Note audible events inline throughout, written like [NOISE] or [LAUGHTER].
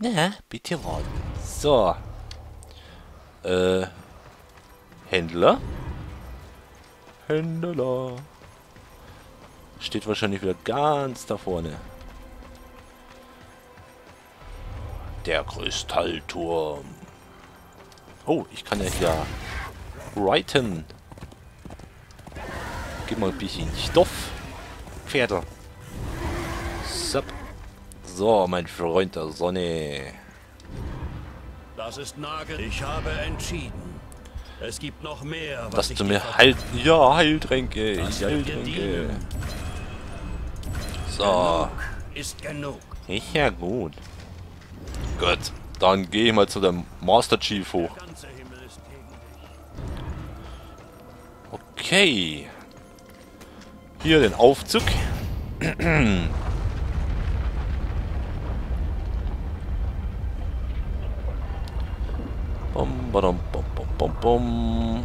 Na, bitte warten. So. Äh. Händler? Händler. Steht wahrscheinlich wieder ganz da vorne. Der Kristallturm. Oh, ich kann ja hier writen. Gib mal ein bisschen Stoff. Pferde. So. So, mein Freund der Sonne. Das ist Nagel. Ich habe entschieden. Es gibt noch mehr, was Dass du mir Heil... Ja, Heiltränke. Ich Heiltränke. So. Genug ist genug. Ich ja gut. Gut. Dann gehe ich mal zu dem Master Chief hoch. Okay. Hier den Aufzug. [CLEARS THROAT] bom, bom, bom, bom.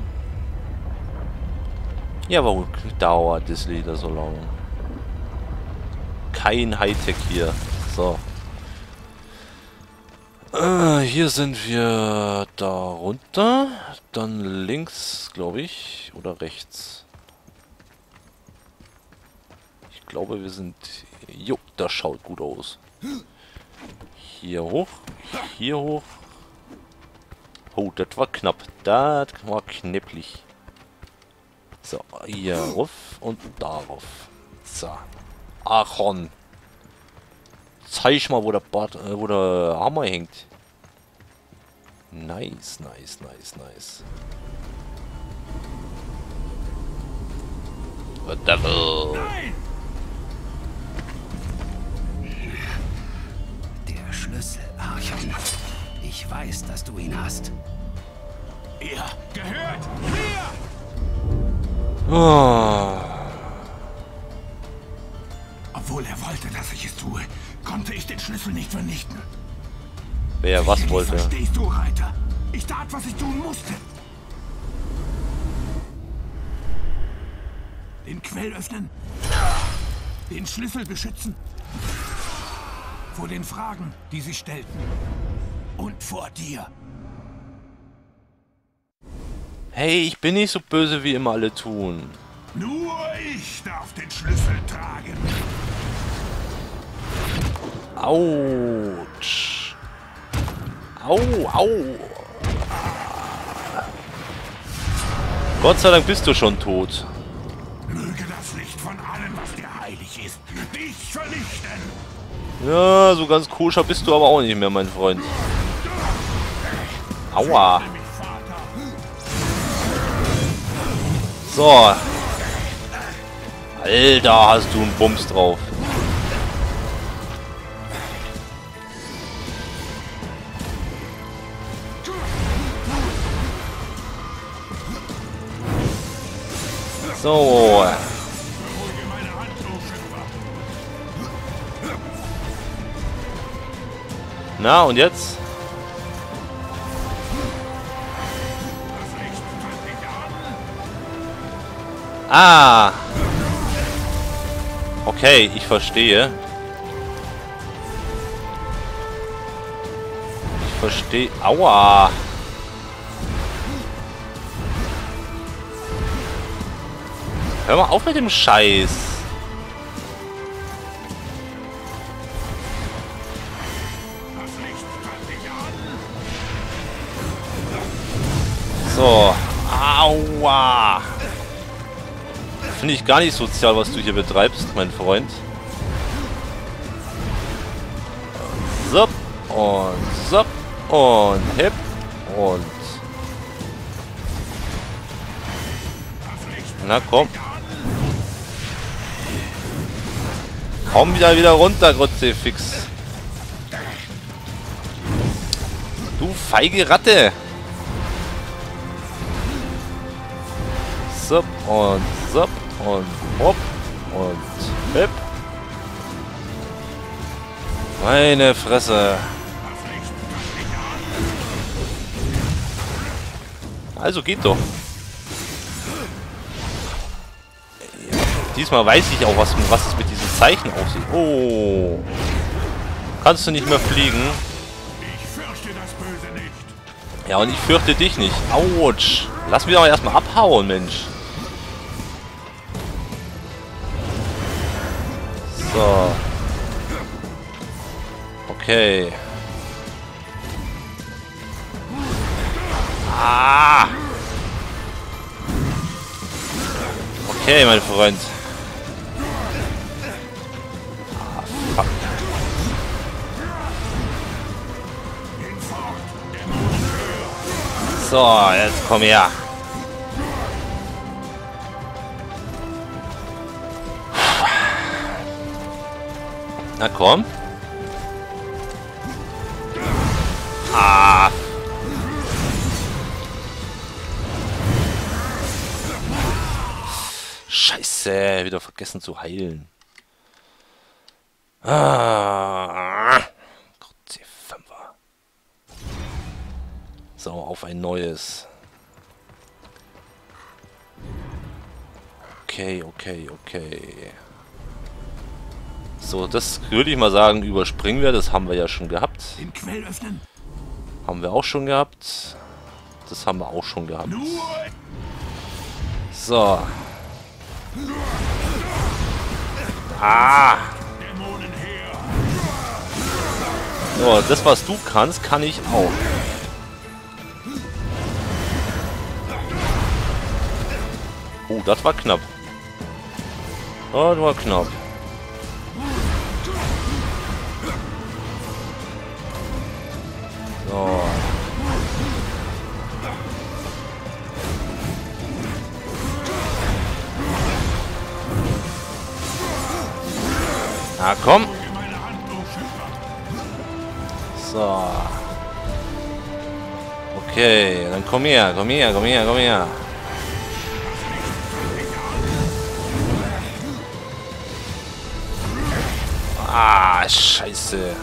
Ja, warum dauert das Lieder so lange? Kein Hightech hier. So. Äh, hier sind wir da runter. Dann links, glaube ich. Oder rechts. Ich glaube, wir sind... Jo, das schaut gut aus. Hier hoch. Hier hoch. Oh, das war knapp. Das war knipplig. So, hier rauf und darauf. So. Aachen. Zeig mal, wo der, Bad, äh, wo der Hammer hängt. Nice, nice, nice, nice. The devil. Nein! Der Schlüssel, Archon. Ich weiß, dass du ihn hast. Er gehört mir! Oh. Obwohl er wollte, dass ich es tue, konnte ich den Schlüssel nicht vernichten. Wer was wollte? Verstehst du, Reiter? Ich tat, was ich tun musste. Den Quell öffnen. Den Schlüssel beschützen. Vor den Fragen, die sie stellten. Und vor dir. Hey, ich bin nicht so böse, wie immer alle tun. Nur ich darf den Schlüssel tragen. Autsch. Au, au. Gott sei Dank bist du schon tot. Möge das Licht von allem, was dir heilig ist, dich vernichten. Ja, so ganz koscher bist du aber auch nicht mehr, mein Freund. Aua. So. Alter, hast du einen Bums drauf. So. Na, und jetzt? Ah! Okay, ich verstehe. Ich verstehe... Aua! Hör mal auf mit dem Scheiß. So. Aua. Finde ich gar nicht sozial, was du hier betreibst, mein Freund. So. Und so. Und hip. Und... Na komm. Komm wieder wieder runter, Kruzifix. Du feige Ratte. So und so und hopp und hip. Meine Fresse. Also geht doch. Diesmal weiß ich auch, was, was es mit diesem Zeichen aussieht. Oh. Kannst du nicht mehr fliegen? Ja, und ich fürchte dich nicht. Autsch. Lass mich doch erstmal abhauen, Mensch. So. Okay. Ah! Okay, mein Freund. Ah, so, jetzt komm her. Na komm. Ah. Scheiße, wieder vergessen zu heilen. Ah. Gott, C5er. So, auf ein neues. Okay, okay, okay. So, das würde ich mal sagen, überspringen wir. Das haben wir ja schon gehabt. Den Quell öffnen. Haben wir auch schon gehabt. Das haben wir auch schon gehabt. So. Ah! So, das was du kannst, kann ich auch. Oh, das war knapp. Das war knapp. Na komm. So. Okay, dann komm her, komm her, komm her, komm her. Ah, scheiße.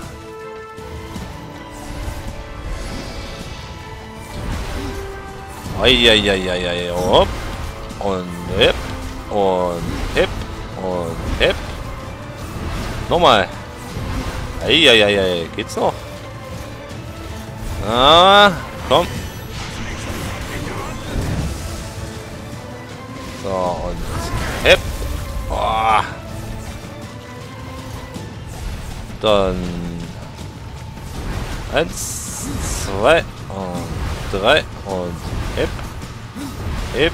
Eieieiei, hopp. Und hip. Und hip. Und hip. Nochmal. Eieiei, geht's noch? Ah, komm. So, und hip. Oh. Dann eins, zwei und drei und hip, hip,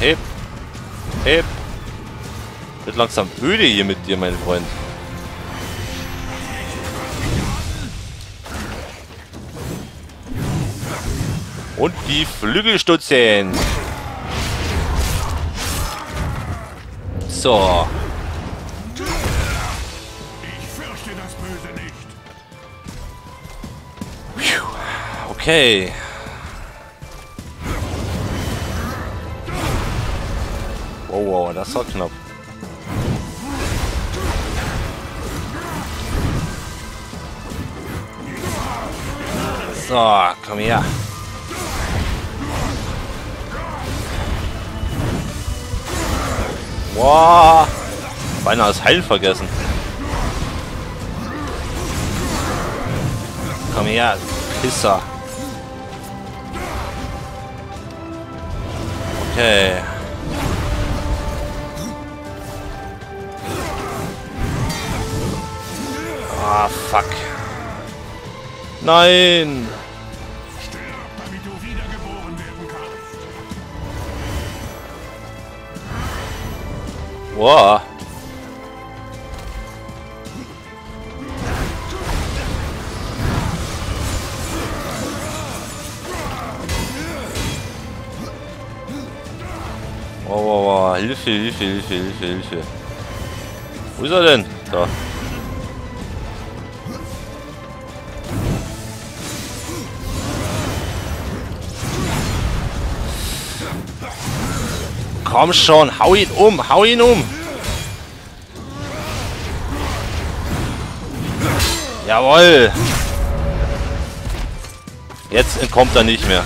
hip, hip. Wird langsam öde hier mit dir, mein Freund. Und die Flügelstutzen. So. Ich fürchte das Böse nicht. Okay. Wow, wow, das war knapp. So, komm her. Wow. Beinahe das Heil vergessen. Komm her, Pisser. Okay. Ah, fuck. Nein! Boah. Wow, wow, wow. Hilfe, Hilfe, Hilfe, Hilfe, Hilfe. Wo ist er denn? Da. Komm schon, hau ihn um, hau ihn um. Jawohl. Jetzt entkommt er nicht mehr.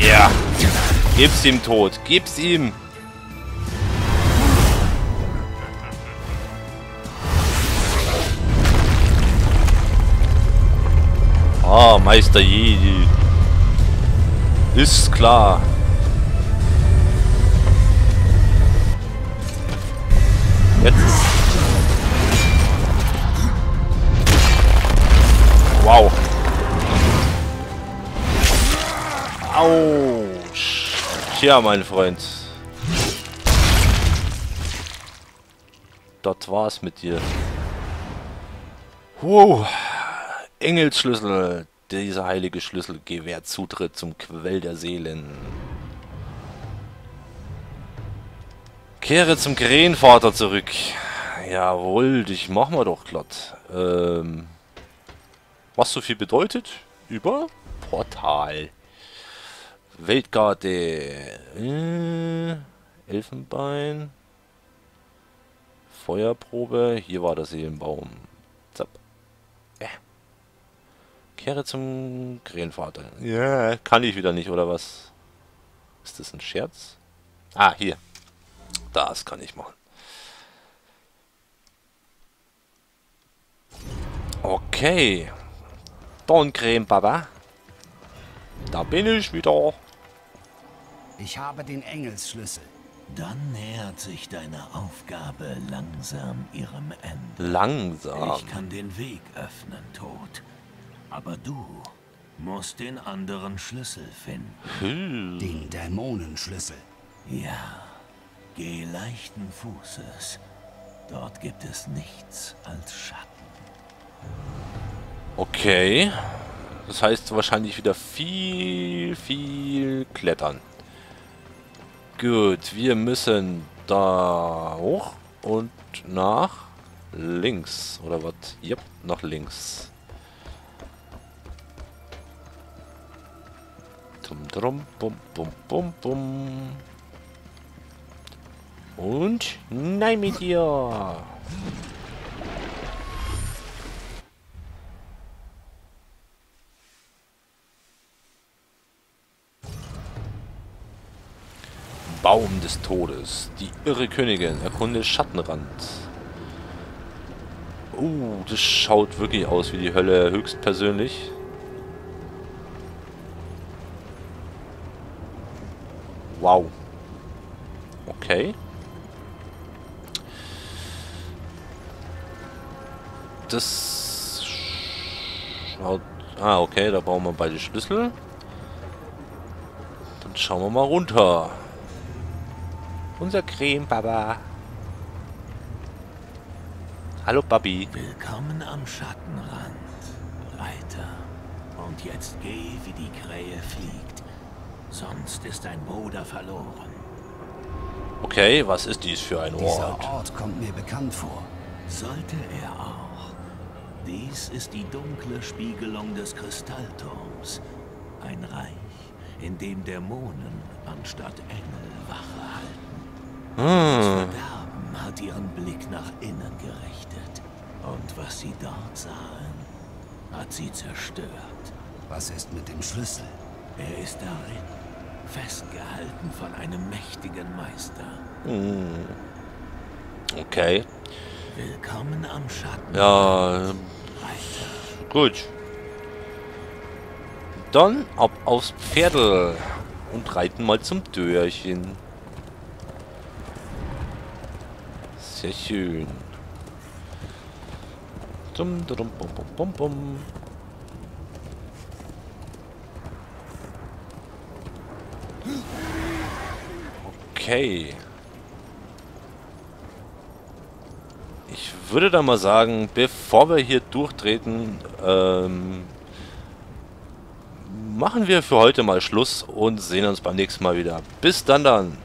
Ja. Gib's ihm tot. Gib's ihm. Ah, Meister Jedi. Ist klar. Jetzt. Wow. Autsch. Tja, mein Freund. Das war's mit dir. Wow. Engelsschlüssel. Dieser heilige Schlüssel gewährt Zutritt zum Quell der Seelen. Kehre zum Krähenvater zurück. Jawohl, dich machen wir doch glatt. Ähm, was so viel bedeutet? Über Portal. Weltkarte. Äh, Elfenbein. Feuerprobe. Hier war der Seelenbaum. Zapp. Äh. Kehre zum Krähenvater. Ja, kann ich wieder nicht, oder was? Ist das ein Scherz? Ah, hier. Das kann ich machen. Okay. Dorncreme, Baba. Da bin ich wieder. Ich habe den Engelsschlüssel. Dann nähert sich deine Aufgabe langsam ihrem Ende. Langsam. Ich kann den Weg öffnen, Tod. Aber du musst den anderen Schlüssel finden. Hm. Den Dämonenschlüssel. Ja, geh leichten Fußes. Dort gibt es nichts als Schatten. Okay. Das heißt wahrscheinlich wieder viel, viel klettern. Gut, wir müssen da hoch und nach links. Oder was? Yep, nach links. Drum, drum, bum, bum, bum, bum. Und nein mit dir. Baum des Todes. Die irre Königin. Erkunde Schattenrand. Uh, das schaut wirklich aus wie die Hölle höchstpersönlich. Wow. Okay. Das schaut... Ah, okay, da brauchen wir beide Schlüssel. Dann schauen wir mal runter. Unser Creme-Baba. Hallo, Babi. Willkommen am Schattenrand, Reiter. Und jetzt geh, wie die Krähe fliegt. Sonst ist dein Bruder verloren. Okay, was ist dies für ein Dieser Ort? Ort kommt mir bekannt vor. Sollte er auch. Dies ist die dunkle Spiegelung des Kristallturms. Ein Reich, in dem Dämonen anstatt Engel Wache halten. Das Hm, Verderben hat ihren Blick nach innen gerichtet. Und was sie dort sahen, hat sie zerstört. Was ist mit dem Schlüssel? Er ist darin, festgehalten von einem mächtigen Meister. okay. Willkommen am Schatten. Ja, ähm, gut. Dann ab aufs Pferdel und reiten mal zum Dörrchen. Sehr schön. Dum, dum, bum, bum, bum, bum. Okay. Ich würde da mal sagen, bevor wir hier durchtreten, ähm, machen wir für heute mal Schluss und sehen uns beim nächsten Mal wieder. Bis dann dann.